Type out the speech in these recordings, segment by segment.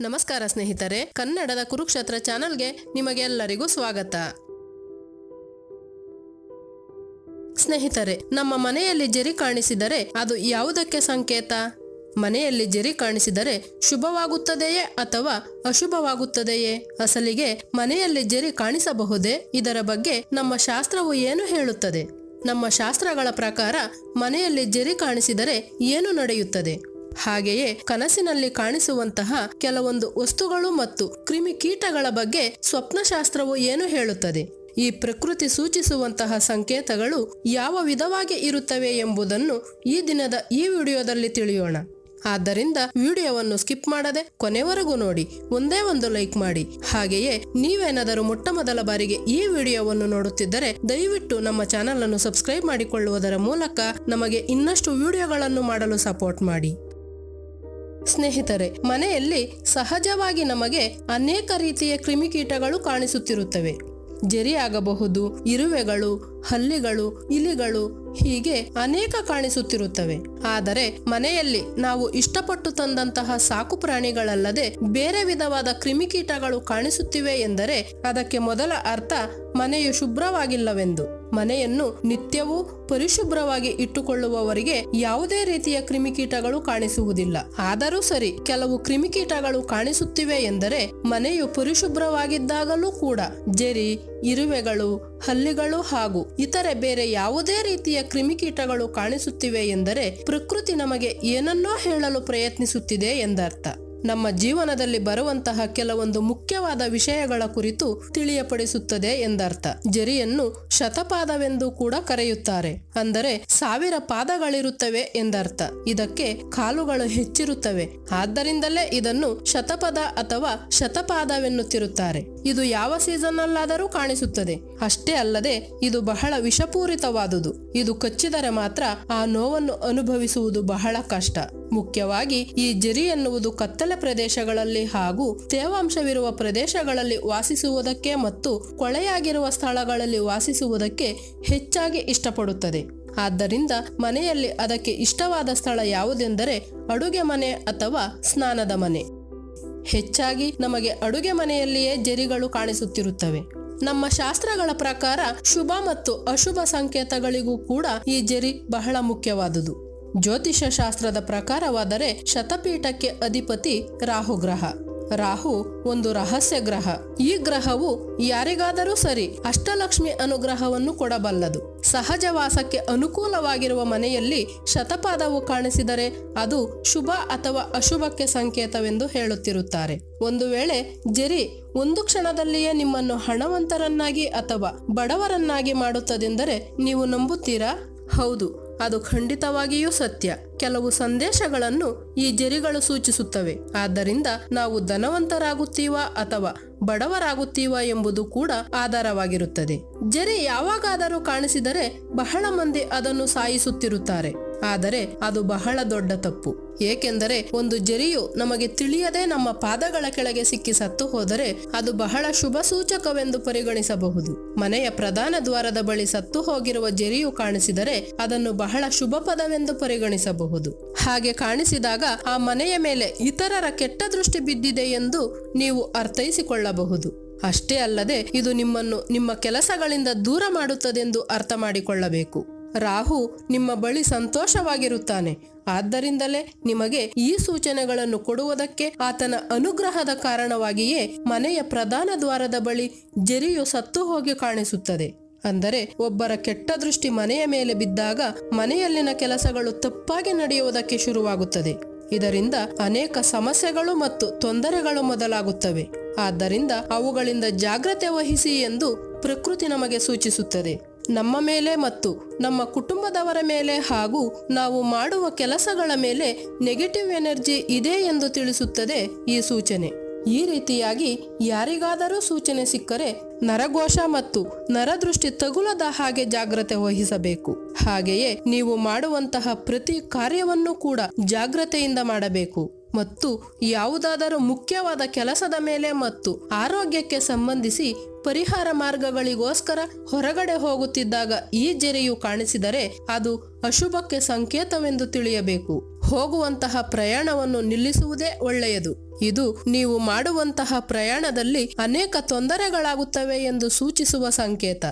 ನಮಸ್ಕಾರ ಸ್ನೇಹಿತರೆ, ಕನ್ನಡದ ಕುರುಕ್ಷೇತ್ರ ಚಾನಲ್ಗೆ ನಿಮಗೆಲ್ಲರಿಗೂ ಸ್ವಾಗತ. ಸ್ನೇಹಿತರೆ, ನಮ್ಮ ಮನೆಯಲ್ಲಿ ಜರಿ ಕಾಣಿಸಿದರೆ ಅದು ಯಾವುದಕ್ಕೆ ಸಂಕೇತ? ಮನೆಯಲ್ಲಿ ಜರಿ ಕಾಣಿಸಿದರೆ ಶುಭವಾಗುತ್ತದೆಯೇ ಅಥವಾ ಅಶುಭವಾಗುತ್ತದೆಯೇ? ಅಸಲಿಗೆ ಮನೆಯಲ್ಲಿ ಜರಿ ಕಾಣಿಸಬಹುದೇ? ಇದರ ಬಗ್ಗೆ ನಮ್ಮ ಶಾಸ್ತ್ರವು ಏನು ಹೇಳುತ್ತದೆ? ನಮ್ಮ ಶಾಸ್ತ್ರಗಳ ಪ್ರಕಾರ ಮನೆಯಲ್ಲಿ ಜರಿ ಕಾಣಿಸಿದರೆ ಏನು ನಡೆಯುತ್ತದೆ? ಹಾಗೆಯೇ ಕನಸಿನಲ್ಲಿ ಕಾಣಿಸುವಂತಹ ಕೆಲವೊಂದು ವಸ್ತುಗಳು ಮತ್ತು ಕ್ರಿಮಿಕೀಟಗಳ ಬಗ್ಗೆ ಸ್ವಪ್ನಶಾಸ್ತ್ರವು ಏನು ಹೇಳುತ್ತದೆ? ಈ ಪ್ರಕೃತಿ ಸೂಚಿಸುವಂತಹ ಸಂಕೇತಗಳು ಯಾವ ವಿಧವಾಗಿ ಇರುತ್ತವೆ ಎಂಬುದನ್ನು ಈ ದಿನದ ಈ ವಿಡಿಯೋದಲ್ಲಿ ತಿಳಿಯೋಣ. ಆದ್ದರಿಂದ ವಿಡಿಯೋವನ್ನು ಸ್ಕಿಪ್ ಮಾಡದೆ ಕೊನೆವರೆಗೂ ನೋಡಿ, ಒಂದೇ ಒಂದು ಲೈಕ್ ಮಾಡಿ. ಹಾಗೆಯೇ ನೀವೇನಾದರೂ ಮೊಟ್ಟ ಮೊದಲ ಬಾರಿಗೆ ಈ ವಿಡಿಯೋವನ್ನು ನೋಡುತ್ತಿದ್ದರೆ ದಯವಿಟ್ಟು ನಮ್ಮ ಚಾನಲ್ ಅನ್ನು ಸಬ್ಸ್ಕ್ರೈಬ್ ಮಾಡಿಕೊಳ್ಳುವುದರ ಮೂಲಕ ನಮಗೆ ಇನ್ನಷ್ಟು ವಿಡಿಯೋಗಳನ್ನು ಮಾಡಲು ಸಪೋರ್ಟ್ ಮಾಡಿ. ಸ್ನೇಹಿತರೆ ಮನೆಯಲ್ಲಿ ಸಹಜವಾಗಿ ನಮಗೆ ಅನೇಕ ರೀತಿಯ ಕ್ರಿಮಿಕೀಟಗಳು ಕಾಣಿಸುತ್ತಿರುತ್ತವೆ. ಜರಿಯಾಗಬಹುದು ಇರುವೆಗಳು ಹಲ್ಲಿಗಳು, ಇಲಿಗಳು ಹೀಗೆ ಅನೇಕ ಕಾಣಿಸುತ್ತಿರುತ್ತವೆ. ಆದರೆ ಮನೆಯಲ್ಲಿ ನಾವು ಇಷ್ಟಪಟ್ಟು ತಂದಂತಹ ಸಾಕು ಪ್ರಾಣಿಗಳಲ್ಲದೆ ಬೇರೆ ವಿಧವಾದ ಕ್ರಿಮಿಕೀಟಗಳು ಕಾಣಿಸುತ್ತಿವೆ ಎಂದರೆ ಅದಕ್ಕೆ ಮೊದಲ ಅರ್ಥ ಮನೆಯು ಶುಭ್ರವಾಗಿಲ್ಲವೆಂದು. ಮನೆಯನ್ನು ನಿತ್ಯವೂ ಪರಿಶುಭ್ರವಾಗಿ ಇಟ್ಟುಕೊಳ್ಳುವವರಿಗೆ ಯಾವುದೇ ರೀತಿಯ ಕ್ರಿಮಿಕೀಟಗಳು ಕಾಣಿಸುವುದಿಲ್ಲ. ಆದರೂ ಸರಿ, ಕೆಲವು ಕ್ರಿಮಿಕೀಟಗಳು ಕಾಣಿಸುತ್ತಿವೆ ಎಂದರೆ ಮನೆಯು ಪರಿಶುಭ್ರವಾಗಿದ್ದಾಗಲೂ ಕೂಡ, ಜರಿ ಇರುವೆಗಳು, ಹಲ್ಲಿಗಳು ಹಾಗೂ ಇತರೆ ಬೇರೆ ಯಾವುದೇ ರೀತಿಯ ಕ್ರಿಮಿಕೀಟಗಳು ಕಾಣಿಸುತ್ತಿವೆ ಎಂದರೆ ಪ್ರಕೃತಿ ನಮಗೆ ಏನನ್ನೋ ಹೇಳಲು ಪ್ರಯತ್ನಿಸುತ್ತಿದೆ ಎಂದರ್ಥ. ನಮ್ಮ ಜೀವನದಲ್ಲಿ ಬರುವಂತಹ ಕೆಲವೊಂದು ಮುಖ್ಯವಾದ ವಿಷಯಗಳ ಕುರಿತು ತಿಳಿಯಪಡಿಸುತ್ತದೆ ಎಂದರ್ಥ. ಜರಿಯನ್ನು ಶತಪಾದವೆಂದು ಕೂಡ ಕರೆಯುತ್ತಾರೆ. ಅಂದರೆ ಸಾವಿರ ಪಾದಗಳಿರುತ್ತವೆ ಎಂದರ್ಥ. ಇದಕ್ಕೆ ಕಾಲುಗಳು ಹೆಚ್ಚಿರುತ್ತವೆ. ಆದ್ದರಿಂದಲೇ ಇದನ್ನು ಶತಪದ ಅಥವಾ ಶತಪಾದವೆನ್ನುತ್ತಿರುತ್ತಾರೆ. ಇದು ಯಾವ ಸೀಸನ್ ಅಲ್ಲಾದರೂ ಕಾಣಿಸುತ್ತದೆ. ಅಷ್ಟೇ ಅಲ್ಲದೆ ಇದು ಬಹಳ ವಿಷಪೂರಿತವಾದುದು. ಇದು ಕಚ್ಚಿದರೆ ಮಾತ್ರ ಆ ನೋವನ್ನು ಅನುಭವಿಸುವುದು ಬಹಳ ಕಷ್ಟ. ಮುಖ್ಯವಾಗಿ ಈ ಜರಿ ಎನ್ನುವುದು ಕತ್ತಲೆ ಪ್ರದೇಶಗಳಲ್ಲಿ ಹಾಗೂ ತೇವಾಂಶವಿರುವ ಪ್ರದೇಶಗಳಲ್ಲಿ ವಾಸಿಸುವುದಕ್ಕೆ ಮತ್ತು ಕೊಳೆಯಾಗಿರುವ ಸ್ಥಳಗಳಲ್ಲಿ ವಾಸಿಸುವುದಕ್ಕೆ ಹೆಚ್ಚಾಗಿ ಇಷ್ಟಪಡುತ್ತದೆ. ಆದ್ದರಿಂದ ಮನೆಯಲ್ಲಿ ಅದಕ್ಕೆ ಇಷ್ಟವಾದ ಸ್ಥಳ ಯಾವುದೆಂದರೆ ಅಡುಗೆ ಮನೆ ಅಥವಾ ಸ್ನಾನದ ಮನೆ. ಹೆಚ್ಚಾಗಿ ನಮಗೆ ಅಡುಗೆ ಮನೆಯಲ್ಲಿಯೇ ಜರಿಗಳು ಕಾಣಿಸುತ್ತಿರುತ್ತವೆ. ನಮ್ಮ ಶಾಸ್ತ್ರಗಳ ಪ್ರಕಾರ ಶುಭ ಮತ್ತು ಅಶುಭ ಸಂಕೇತಗಳಿಗೂ ಕೂಡ ಈ ಜರಿ ಬಹಳ ಮುಖ್ಯವಾದುದು. ಜ್ಯೋತಿಷ ಶಾಸ್ತ್ರದ ಪ್ರಕಾರವಾದರೆ ಶತಪೀಠಕ್ಕೆ ಅಧಿಪತಿ ರಾಹು ಗ್ರಹ. ರಾಹು ಒಂದು ರಹಸ್ಯ ಗ್ರಹ. ಈ ಗ್ರಹವು ಯಾರಿಗಾದರೂ ಸರಿ ಅಷ್ಟಲಕ್ಷ್ಮಿ ಅನುಗ್ರಹವನ್ನು ಕೊಡಬಲ್ಲದು. ಸಹಜವಾಸಕ್ಕೆ ಅನುಕೂಲವಾಗಿರುವ ಮನೆಯಲ್ಲಿ ಶತಪಾದವು ಕಾಣಿಸಿದರೆ ಅದು ಶುಭ ಅಥವಾ ಅಶುಭಕ್ಕೆ ಸಂಕೇತವೆಂದು ಹೇಳುತ್ತಿರುತ್ತಾರೆ. ಒಂದು ವೇಳೆ ಜರಿ ಒಂದು ಕ್ಷಣದಲ್ಲಿಯೇ ನಿಮ್ಮನ್ನು ಹಣವಂತರನ್ನಾಗಿ ಅಥವಾ ಬಡವರನ್ನಾಗಿ ಮಾಡುತ್ತದೆಂದರೆ ನೀವು ನಂಬುತ್ತೀರಾ? ಹೌದು. ಅದು ಖಂಡಿತವಾಗಿಯೂ ಸತ್ಯ. ಕೆಲವು ಸಂದೇಶಗಳನ್ನು ಈ ಜರಿಗಳು ಸೂಚಿಸುತ್ತವೆ. ಆದ್ದರಿಂದ ನಾವು ಧನವಂತರಾಗುತ್ತೀವ ಅಥವಾ ಬಡವರಾಗುತ್ತೀವಾ ಎಂಬುದು ಕೂಡ ಆಧಾರವಾಗಿರುತ್ತದೆ. ಜರಿ ಯಾವಾಗಾದರೂ ಕಾಣಿಸಿದರೆ ಬಹಳ ಮಂದಿ ಅದನ್ನು ಸಾಯಿಸುತ್ತಿರುತ್ತಾರೆ. ಆದರೆ ಅದು ಬಹಳ ದೊಡ್ಡ ತಪ್ಪು. ಏಕೆಂದರೆ ಒಂದು ಜರಿಯು ನಮಗೆ ತಿಳಿಯದೆ ನಮ್ಮ ಪಾದಗಳ ಕೆಳಗೆ ಸಿಕ್ಕಿ ಸತ್ತು ಹೋದರೆ ಅದು ಬಹಳ ಶುಭ ಸೂಚಕವೆಂದು ಪರಿಗಣಿಸಬಹುದು. ಮನೆಯ ಪ್ರಧಾನ ದ್ವಾರದ ಬಳಿ ಸತ್ತು ಹೋಗಿರುವ ಜರಿಯು ಕಾಣಿಸಿದರೆ ಅದನ್ನು ಬಹಳ ಶುಭ ಪದವೆಂದು ಪರಿಗಣಿಸಬಹುದು. ಹಾಗೆ ಕಾಣಿಸಿದಾಗ ಆ ಮನೆಯ ಮೇಲೆ ಇತರರ ಕೆಟ್ಟ ದೃಷ್ಟಿ ಬಿದ್ದಿದೆ ಎಂದು ನೀವು ಅರ್ಥೈಸಿಕೊಳ್ಳಬಹುದು. ಅಷ್ಟೇ ಅಲ್ಲದೆ ಇದು ನಿಮ್ಮನ್ನು ನಿಮ್ಮ ಕೆಲಸಗಳಿಂದ ದೂರ ಮಾಡುತ್ತದೆಂದು ಅರ್ಥ ಮಾಡಿಕೊಳ್ಳಬೇಕು ರಾಹು ನಿಮ್ಮ ಬಳಿ ಸಂತೋಷವಾಗಿರುತ್ತಾನೆ. ಆದ್ದರಿಂದಲೇ ನಿಮಗೆ ಈ ಸೂಚನೆಗಳನ್ನು ಕೊಡುವುದಕ್ಕೆ ಆತನ ಅನುಗ್ರಹದ ಕಾರಣವಾಗಿಯೇ ಮನೆಯ ಪ್ರಧಾನ ದ್ವಾರದ ಬಳಿ ಜರಿಯು ಸತ್ತು ಹೋಗಿ ಕಾಣಿಸುತ್ತದೆ. ಅಂದರೆ ಒಬ್ಬರ ಕೆಟ್ಟ ದೃಷ್ಟಿ ಮನೆಯ ಮೇಲೆ ಬಿದ್ದಾಗ ಮನೆಯಲ್ಲಿನ ಕೆಲಸಗಳು ತಪ್ಪಾಗಿ ನಡೆಯುವುದಕ್ಕೆ ಶುರುವಾಗುತ್ತದೆ. ಇದರಿಂದ ಅನೇಕ ಸಮಸ್ಯೆಗಳು ಮತ್ತು ತೊಂದರೆಗಳು ಮೊದಲಾಗುತ್ತವೆ. ಆದ್ದರಿಂದ ಅವುಗಳಿಂದ ಜಾಗ್ರತೆ ವಹಿಸಿ ಎಂದು ಪ್ರಕೃತಿ ನಮಗೆ ಸೂಚಿಸುತ್ತದೆ. ನಮ್ಮ ಮೇಲೆ ಮತ್ತು ನಮ್ಮ ಕುಟುಂಬದವರ ಮೇಲೆ ಹಾಗೂ ನಾವು ಮಾಡುವ ಕೆಲಸಗಳ ಮೇಲೆ ನೆಗೆಟಿವ್ ಎನರ್ಜಿ ಇದೆ ಎಂದು ತಿಳಿಸುತ್ತದೆ ಈ ಸೂಚನೆ. ಈ ರೀತಿಯಾಗಿ ಯಾರಿಗಾದರೂ ಸೂಚನೆ ಸಿಕ್ಕರೆ ನರಘೋಷ ಮತ್ತು ನರದೃಷ್ಟಿ ತಗುಲದ ಹಾಗೆ ಜಾಗ್ರತೆ ವಹಿಸಬೇಕು. ಹಾಗೆಯೇ ನೀವು ಮಾಡುವಂತಹ ಪ್ರತಿ ಕಾರ್ಯವನ್ನು ಕೂಡ ಜಾಗ್ರತೆಯಿಂದ ಮಾಡಬೇಕು. ಮತ್ತು ಯಾವುದಾದರೂ ಮುಖ್ಯವಾದ ಕೆಲಸದ ಮೇಲೆ ಮತ್ತು ಆರೋಗ್ಯಕ್ಕೆ ಸಂಬಂಧಿಸಿ ಪರಿಹಾರ ಮಾರ್ಗಗಳಿಗೋಸ್ಕರ ಹೊರಗಡೆ ಹೋಗುತ್ತಿದ್ದಾಗ ಈ ಜೆರೆಯು ಕಾಣಿಸಿದರೆ ಅದು ಅಶುಭಕ್ಕೆ ಸಂಕೇತವೆಂದು ತಿಳಿಯಬೇಕು. ಹೋಗುವಂತಹ ಪ್ರಯಾಣವನ್ನು ನಿಲ್ಲಿಸುವುದೇ ಒಳ್ಳೆಯದು. ಇದು ನೀವು ಮಾಡುವಂತಹ ಪ್ರಯಾಣದಲ್ಲಿ ಅನೇಕ ತೊಂದರೆಗಳಾಗುತ್ತವೆ ಎಂದು ಸೂಚಿಸುವ ಸಂಕೇತ.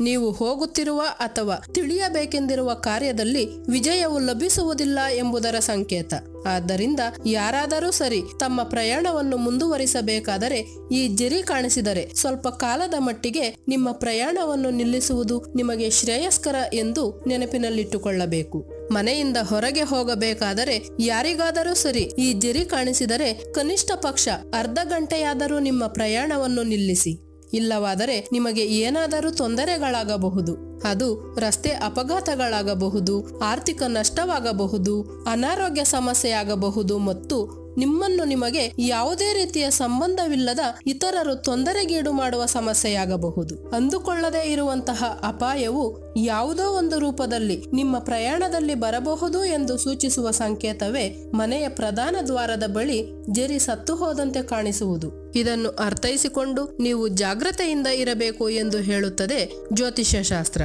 ನೀವು ಹೋಗುತ್ತಿರುವ ಅಥವಾ ತಿಳಿಯಬೇಕೆಂದಿರುವ ಕಾರ್ಯದಲ್ಲಿ ವಿಜಯವು ಲಭಿಸುವುದಿಲ್ಲ ಎಂಬುದರ ಸಂಕೇತ. ಆದ್ದರಿಂದ ಯಾರಾದರೂ ಸರಿ ತಮ್ಮ ಪ್ರಯಾಣವನ್ನು ಮುಂದುವರಿಸಬೇಕಾದರೆ ಈ ಜರಿ ಕಾಣಿಸಿದರೆ ಸ್ವಲ್ಪ ಕಾಲದ ಮಟ್ಟಿಗೆ ನಿಮ್ಮ ಪ್ರಯಾಣವನ್ನು ನಿಲ್ಲಿಸುವುದು ನಿಮಗೆ ಶ್ರೇಯಸ್ಕರ ಎಂದು ನೆನಪಿನಲ್ಲಿಟ್ಟುಕೊಳ್ಳಬೇಕು. ಮನೆಯಿಂದ ಹೊರಗೆ ಹೋಗಬೇಕಾದರೆ ಯಾರಿಗಾದರೂ ಸರಿ ಈ ಜರಿ ಕಾಣಿಸಿದರೆ ಕನಿಷ್ಠ ಪಕ್ಷ ಅರ್ಧ ಗಂಟೆಯಾದರೂ ನಿಮ್ಮ ಪ್ರಯಾಣವನ್ನು ನಿಲ್ಲಿಸಿ. ಇಲ್ಲವಾದರೆ ನಿಮಗೆ ಏನಾದರೂ ತೊಂದರೆಗಳಾಗಬಹುದು. ಅದು ರಸ್ತೆ ಅಪಘಾತಗಳಾಗಬಹುದು ಆರ್ಥಿಕ ನಷ್ಟವಾಗಬಹುದು ಅನಾರೋಗ್ಯ ಸಮಸ್ಯೆಯಾಗಬಹುದು ಮತ್ತು ನಿಮ್ಮನ್ನು ನಿಮಗೆ ಯಾವುದೇ ರೀತಿಯ ಸಂಬಂಧವಿಲ್ಲದ ಇತರರು ತೊಂದರೆಗೀಡು ಮಾಡುವ ಸಮಸ್ಯೆಯಾಗಬಹುದು. ಅಂದುಕೊಳ್ಳದೇ ಇರುವಂತಹ ಅಪಾಯವು ಯಾವುದೋ ಒಂದು ರೂಪದಲ್ಲಿ ನಿಮ್ಮ ಪ್ರಯಾಣದಲ್ಲಿ ಬರಬಹುದು ಎಂದು ಸೂಚಿಸುವ ಸಂಕೇತವೇ ಮನೆಯ ಪ್ರಧಾನ ದ್ವಾರದ ಬಳಿ ಜರಿ ಸತ್ತು ಹೋದಂತೆ ಕಾಣಿಸುವುದು. ಇದನ್ನು ಅರ್ಥೈಸಿಕೊಂಡು ನೀವು ಜಾಗ್ರತೆಯಿಂದ ಇರಬೇಕು ಎಂದು ಹೇಳುತ್ತದೆ ಜ್ಯೋತಿಷ್ಯ ಶಾಸ್ತ್ರ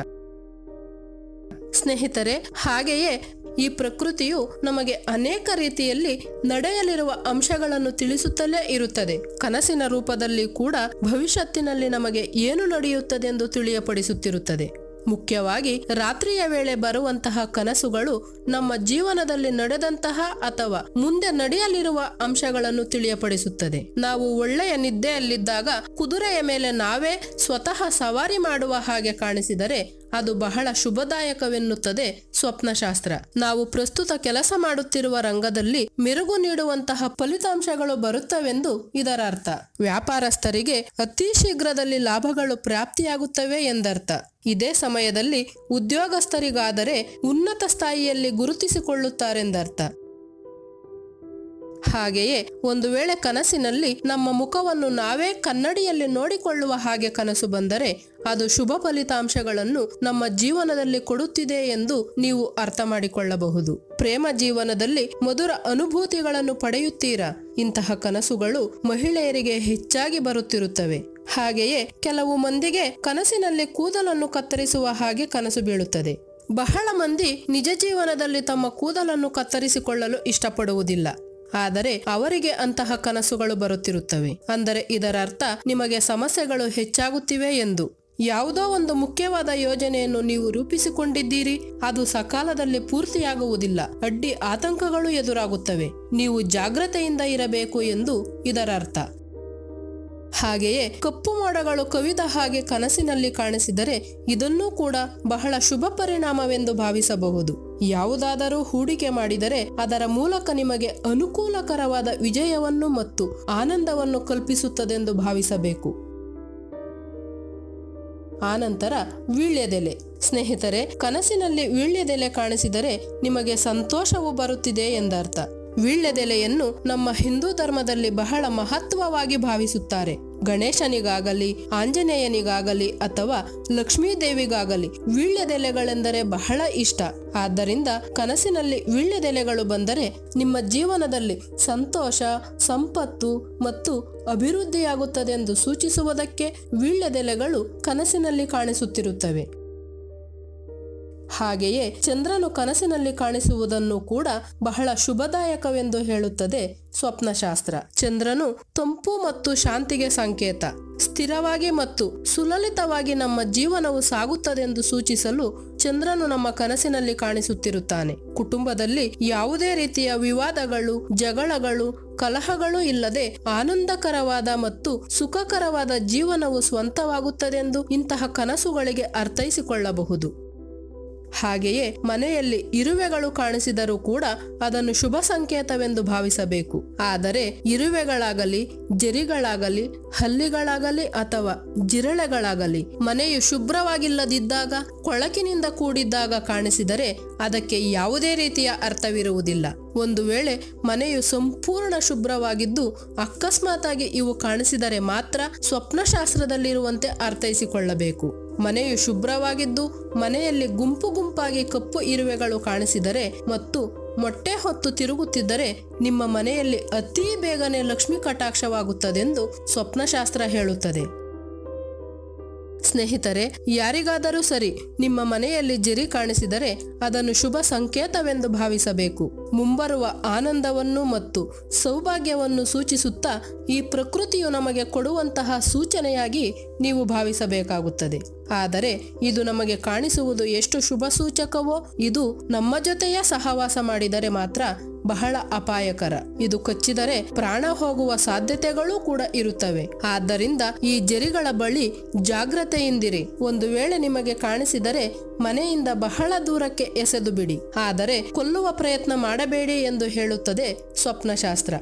ಸ್ನೇಹಿತರೆ, ಹಾಗೆಯೇ ಈ ಪ್ರಕೃತಿಯು ನಮಗೆ ಅನೇಕ ರೀತಿಯಲ್ಲಿ ನಡೆಯಲಿರುವ ಅಂಶಗಳನ್ನು ತಿಳಿಸುತ್ತಲೇ ಇರುತ್ತದೆ. ಕನಸಿನ ರೂಪದಲ್ಲಿ ಕೂಡ ಭವಿಷ್ಯತ್ತಿನಲ್ಲಿ ನಮಗೆ ಏನು ನಡೆಯುತ್ತದೆ ಎಂದು ತಿಳಿಯಪಡಿಸುತ್ತಿರುತ್ತದೆ. ಮುಖ್ಯವಾಗಿ ರಾತ್ರಿಯ ವೇಳೆ ಬರುವಂತಹ ಕನಸುಗಳು ನಮ್ಮ ಜೀವನದಲ್ಲಿ ನಡೆದಂತಹ ಅಥವಾ ಮುಂದೆ ನಡೆಯಲಿರುವ ಅಂಶಗಳನ್ನು ತಿಳಿಯಪಡಿಸುತ್ತದೆ. ನಾವು ಒಳ್ಳೆಯ ನಿದ್ದೆಯಲ್ಲಿದ್ದಾಗ ಕುದುರೆಯ ಮೇಲೆ ನಾವೇ ಸ್ವತಃ ಸವಾರಿ ಮಾಡುವ ಹಾಗೆ ಕಾಣಿಸಿದರೆ ಅದು ಬಹಳ ಶುಭದಾಯಕವೆನ್ನುತ್ತದೆ ಸ್ವಪ್ನಶಾಸ್ತ್ರ. ನಾವು ಪ್ರಸ್ತುತ ಕೆಲಸ ಮಾಡುತ್ತಿರುವ ರಂಗದಲ್ಲಿ ಮೆರುಗು ನೀಡುವಂತಹ ಫಲಿತಾಂಶಗಳು ಬರುತ್ತವೆಂದು ಇದರ ಅರ್ಥ ವ್ಯಾಪಾರಸ್ಥರಿಗೆ ಅತಿ ಶೀಘ್ರದಲ್ಲಿ ಲಾಭಗಳು ಪ್ರಾಪ್ತಿಯಾಗುತ್ತವೆ ಎಂದರ್ಥ. ಇದೇ ಸಮಯದಲ್ಲಿ ಉದ್ಯೋಗಸ್ಥರಿಗಾದರೆ ಉನ್ನತ ಸ್ಥಾಯಿಯಲ್ಲಿ ಗುರುತಿಸಿಕೊಳ್ಳುತ್ತಾರೆಂದರ್ಥ. ಹಾಗೆಯೇ ಒಂದು ವೇಳೆ ಕನಸಿನಲ್ಲಿ ನಮ್ಮ ಮುಖವನ್ನು ನಾವೇ ಕನ್ನಡಿಯಲ್ಲಿ ನೋಡಿಕೊಳ್ಳುವ ಹಾಗೆ ಕನಸು ಬಂದರೆ ಅದು ಶುಭ ಫಲಿತಾಂಶಗಳನ್ನು ನಮ್ಮ ಜೀವನದಲ್ಲಿ ಕೊಡುತ್ತಿದೆ ಎಂದು ನೀವು ಅರ್ಥ ಮಾಡಿಕೊಳ್ಳಬಹುದು. ಪ್ರೇಮ ಜೀವನದಲ್ಲಿ ಮಧುರ ಅನುಭೂತಿಗಳನ್ನು ಪಡೆಯುತ್ತೀರಾ? ಇಂತಹ ಕನಸುಗಳು ಮಹಿಳೆಯರಿಗೆ ಹೆಚ್ಚಾಗಿ ಬರುತ್ತಿರುತ್ತವೆ. ಹಾಗೆಯೇ ಕೆಲವು ಮಂದಿಗೆ ಕನಸಿನಲ್ಲಿ ಕೂದಲನ್ನು ಕತ್ತರಿಸುವ ಹಾಗೆ ಕನಸು ಬೀಳುತ್ತದೆ. ಬಹಳ ಮಂದಿ ನಿಜ ಜೀವನದಲ್ಲಿ ತಮ್ಮ ಕೂದಲನ್ನು ಕತ್ತರಿಸಿಕೊಳ್ಳಲು ಇಷ್ಟಪಡುವುದಿಲ್ಲ. ಆದರೆ ಅವರಿಗೆ ಅಂತಹ ಕನಸುಗಳು ಬರುತ್ತಿರುತ್ತವೆ. ಅಂದರೆ ಇದರರ್ಥ ನಿಮಗೆ ಸಮಸ್ಯೆಗಳು ಹೆಚ್ಚಾಗುತ್ತಿವೆ ಎಂದು. ಯಾವುದೋ ಒಂದು ಮುಖ್ಯವಾದ ಯೋಜನೆಯನ್ನು ನೀವು ರೂಪಿಸಿಕೊಂಡಿದ್ದೀರಿ. ಅದು ಸಕಾಲದಲ್ಲಿ ಪೂರ್ತಿಯಾಗುವುದಿಲ್ಲ. ಅಡ್ಡಿ ಆತಂಕಗಳು ಎದುರಾಗುತ್ತವೆ. ನೀವು ಜಾಗ್ರತೆಯಿಂದ ಇರಬೇಕು ಎಂದು ಇದರ ಅರ್ಥ ಹಾಗೆಯೇ ಕಪ್ಪು ಮೋಡಗಳು ಕವಿದ ಹಾಗೆ ಕನಸಿನಲ್ಲಿ ಕಾಣಿಸಿದರೆ ಇದನ್ನೂ ಕೂಡ ಬಹಳ ಶುಭ ಪರಿಣಾಮವೆಂದು ಭಾವಿಸಬಹುದು. ಯಾವುದಾದರೂ ಹೂಡಿಕೆ ಮಾಡಿದರೆ ಅದರ ಮೂಲಕ ನಿಮಗೆ ಅನುಕೂಲಕರವಾದ ವಿಜಯವನ್ನು ಮತ್ತು ಆನಂದವನ್ನು ಕಲ್ಪಿಸುತ್ತದೆಂದು ಭಾವಿಸಬೇಕು. ಆನಂತರ ವೀಳ್ಯದೆಲೆ. ಸ್ನೇಹಿತರೆ, ಕನಸಿನಲ್ಲಿ ವೀಳ್ಯದೆಲೆ ಕಾಣಿಸಿದರೆ ನಿಮಗೆ ಸಂತೋಷವು ಬರುತ್ತಿದೆ ಎಂದರ್ಥ. ವೀಳ್ಯದೆಲೆಯನ್ನು ನಮ್ಮ ಹಿಂದೂ ಧರ್ಮದಲ್ಲಿ ಬಹಳ ಮಹತ್ವವಾಗಿ ಭಾವಿಸುತ್ತಾರೆ. ಗಣೇಶನಿಗಾಗಲಿ, ಆಂಜನೇಯನಿಗಾಗಲಿ ಅಥವಾ ಲಕ್ಷ್ಮೀದೇವಿಗಾಗಲಿ ವೀಳ್ಯದೆಲೆಗಳೆಂದರೆ ಬಹಳ ಇಷ್ಟ. ಆದ್ದರಿಂದ ಕನಸಿನಲ್ಲಿ ವೀಳ್ಯದೆಲೆಗಳು ಬಂದರೆ ನಿಮ್ಮ ಜೀವನದಲ್ಲಿ ಸಂತೋಷ, ಸಂಪತ್ತು ಮತ್ತು ಅಭಿವೃದ್ಧಿಯಾಗುತ್ತದೆಂದು ಸೂಚಿಸುವುದಕ್ಕೆ ವೀಳ್ಯದೆಲೆಗಳು ಕನಸಿನಲ್ಲಿ ಕಾಣಿಸುತ್ತಿರುತ್ತವೆ. ಹಾಗೆಯೇ ಚಂದ್ರನು ಕನಸಿನಲ್ಲಿ ಕಾಣಿಸುವುದನ್ನು ಕೂಡ ಬಹಳ ಶುಭದಾಯಕವೆಂದು ಹೇಳುತ್ತದೆ ಸ್ವಪ್ನಶಾಸ್ತ್ರ. ಚಂದ್ರನು ತಂಪು ಮತ್ತು ಶಾಂತಿಗೆ ಸಂಕೇತ. ಸ್ಥಿರವಾಗಿ ಮತ್ತು ಸುಲಲಿತವಾಗಿ ನಮ್ಮ ಜೀವನವು ಸಾಗುತ್ತದೆಂದು ಸೂಚಿಸಲು ಚಂದ್ರನು ನಮ್ಮ ಕನಸಿನಲ್ಲಿ ಕಾಣಿಸುತ್ತಿರುತ್ತಾನೆ. ಕುಟುಂಬದಲ್ಲಿ ಯಾವುದೇ ರೀತಿಯ ವಿವಾದಗಳು, ಜಗಳಗಳು, ಕಲಹಗಳು ಇಲ್ಲದೆ ಆನಂದಕರವಾದ ಮತ್ತು ಸುಖಕರವಾದ ಜೀವನವು ಸ್ವಂತವಾಗುತ್ತದೆಂದು ಇಂತಹ ಕನಸುಗಳಿಗೆ ಅರ್ಥೈಸಿಕೊಳ್ಳಬಹುದು. ಹಾಗೆಯೇ ಮನೆಯಲ್ಲಿ ಇರುವೆಗಳು ಕಾಣಿಸಿದರೂ ಕೂಡ ಅದನ್ನು ಶುಭ ಸಂಕೇತವೆಂದು ಭಾವಿಸಬೇಕು. ಆದರೆ ಇರುವೆಗಳಾಗಲಿ, ಜರಿಗಳಾಗಲಿ, ಹಲ್ಲಿಗಳಾಗಲಿ ಅಥವಾ ಜಿರಳೆಗಳಾಗಲಿ ಮನೆಯು ಶುಭ್ರವಾಗಿಲ್ಲದಿದ್ದಾಗ, ಕೊಳಕಿನಿಂದ ಕೂಡಿದ್ದಾಗ ಕಾಣಿಸಿದರೆ ಅದಕ್ಕೆ ಯಾವುದೇ ರೀತಿಯ ಅರ್ಥವಿರುವುದಿಲ್ಲ. ಒಂದು ವೇಳೆ ಮನೆಯು ಸಂಪೂರ್ಣ ಶುಭ್ರವಾಗಿದ್ದು ಅಕಸ್ಮಾತಾಗಿ ಇವು ಕಾಣಿಸಿದರೆ ಮಾತ್ರ ಸ್ವಪ್ನಶಾಸ್ತ್ರದಲ್ಲಿರುವಂತೆ ಅರ್ಥೈಸಿಕೊಳ್ಳಬೇಕು. ಮನೆಯು ಶುಭ್ರವಾಗಿದ್ದು ಮನೆಯಲ್ಲಿ ಗುಂಪು ಗುಂಪಾಗಿ ಕಪ್ಪು ಇರುವೆಗಳು ಕಾಣಿಸಿದರೆ ಮತ್ತು ಮೊಟ್ಟೆ ಹೊತ್ತು ತಿರುಗುತ್ತಿದ್ದರೆ ನಿಮ್ಮ ಮನೆಯಲ್ಲಿ ಅತೀ ಬೇಗನೆ ಲಕ್ಷ್ಮಿ ಕಟಾಕ್ಷವಾಗುತ್ತದೆಂದು ಸ್ವಪ್ನಶಾಸ್ತ್ರ ಹೇಳುತ್ತದೆ. ಸ್ನೇಹಿತರೆ, ಯಾರಿಗಾದರೂ ಸರಿ ನಿಮ್ಮ ಮನೆಯಲ್ಲಿ ಜಿರಿ ಕಾಣಿಸಿದರೆ ಅದನ್ನು ಶುಭ ಸಂಕೇತವೆಂದು ಭಾವಿಸಬೇಕು. ಮುಂಬರುವ ಆನಂದವನ್ನು ಮತ್ತು ಸೌಭಾಗ್ಯವನ್ನು ಸೂಚಿಸುತ್ತಾ ಈ ಪ್ರಕೃತಿಯು ನಮಗೆ ಕೊಡುವಂತಹ ಸೂಚನೆಯಾಗಿ ನೀವು ಭಾವಿಸಬೇಕಾಗುತ್ತದೆ. ಆದರೆ ಇದು ನಮಗೆ ಕಾಣಿಸುವುದು ಎಷ್ಟು ಶುಭ ಸೂಚಕವೋ ಇದು ನಮ್ಮ ಜೊತೆಯ ಸಹವಾಸ ಮಾಡಿದರೆ ಮಾತ್ರ ಬಹಳ ಅಪಾಯಕರ. ಇದು ಕಚ್ಚಿದರೆ ಪ್ರಾಣ ಹೋಗುವ ಸಾಧ್ಯತೆಗಳು ಕೂಡ ಇರುತ್ತವೆ. ಆದ್ದರಿಂದ ಈ ಜರಿಗಳ ಬಳಿ ಜಾಗ್ರತೆಯಿಂದಿರಿ. ಒಂದು ವೇಳೆ ನಿಮಗೆ ಕಾಣಿಸಿದರೆ ಮನೆಯಿಂದ ಬಹಳ ದೂರಕ್ಕೆ ಎಸೆದು ಬಿಡಿ. ಆದರೆ ಕೊಲ್ಲುವ ಪ್ರಯತ್ನ ಮಾಡಬೇಡಿ ಎಂದು ಹೇಳುತ್ತದೆ ಸ್ವಪ್ನಶಾಸ್ತ್ರ.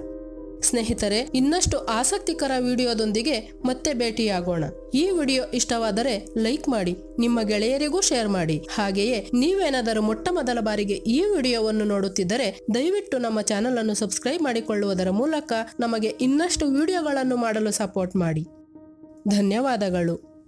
ಸ್ನೇಹಿತರೆ, ಇನ್ನಷ್ಟು ಆಸಕ್ತಿಕರ ವಿಡಿಯೋದೊಂದಿಗೆ ಮತ್ತೆ ಭೇಟಿಯಾಗೋಣ. ಈ ವಿಡಿಯೋ ಇಷ್ಟವಾದರೆ ಲೈಕ್ ಮಾಡಿ, ನಿಮ್ಮ ಗೆಳೆಯರಿಗೂ ಶೇರ್ ಮಾಡಿ. ಹಾಗೆಯೇ ನೀವೇನಾದರೂ ಮೊಟ್ಟ ಮೊದಲ ಬಾರಿಗೆ ಈ ವಿಡಿಯೋವನ್ನು ನೋಡುತ್ತಿದ್ದರೆ, ದಯವಿಟ್ಟು ನಮ್ಮ ಚಾನೆಲ್ ಅನ್ನು ಸಬ್ಸ್ಕ್ರೈಬ್ ಮಾಡಿಕೊಳ್ಳುವುದರ ಮೂಲಕ ನಮಗೆ ಇನ್ನಷ್ಟು ವಿಡಿಯೋಗಳನ್ನು ಮಾಡಲು ಸಪೋರ್ಟ್ ಮಾಡಿ. ಧನ್ಯವಾದಗಳು.